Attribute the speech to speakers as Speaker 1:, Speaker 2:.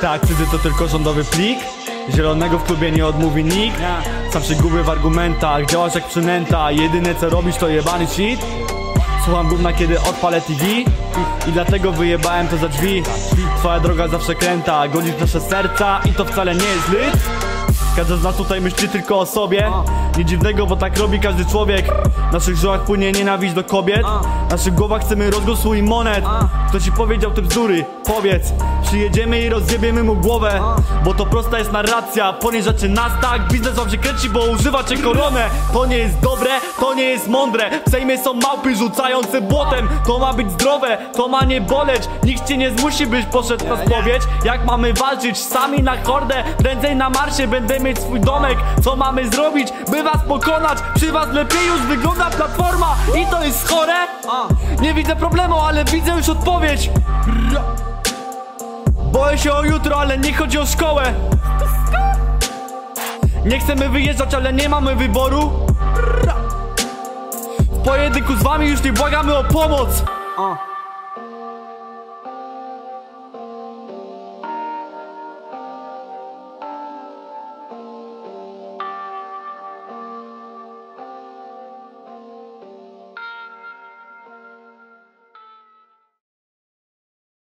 Speaker 1: Tak, wtedy to tylko rządowy plik. Zielonego w klubie nie odmówi nikt. Sam się gubię w argumentach, działasz jak przynęta. Jedyne co robisz to jebany shit Słucham gówna kiedy odpalę TV I dlatego wyjebałem to za drzwi. Twoja droga zawsze kręta, godzisz nasze serca I to wcale nie jest lit. Każdy z nas tutaj myśli tylko o sobie. Nic dziwnego, bo tak robi każdy człowiek. W naszych żyłach płynie nienawiść do kobiet. W naszych głowach chcemy rozgłosu i monet. Kto ci powiedział te bzdury? Powiedz Przyjedziemy i rozjebiemy mu głowę Bo to prosta jest narracja. Poniżacie nas tak, biznes wam się kręci Bo używacie koronę. To nie jest dobre, to nie jest mądre. W Sejmie są małpy rzucające błotem. To ma być zdrowe, to ma nie boleć. Nikt cię nie zmusi, byś poszedł na spowiedź. Jak mamy walczyć sami na hordę Prędzej na marsie będę mieć swój domek. Co mamy zrobić, by was pokonać? Przy was lepiej już wygląda platforma I to jest chore? Nie widzę problemu, ale widzę już odpowiedź Boję się o jutro, ale nie chodzi o szkołę. Nie chcemy wyjeżdżać, ale nie mamy wyboru. W pojedynku z wami już nie błagamy o pomoc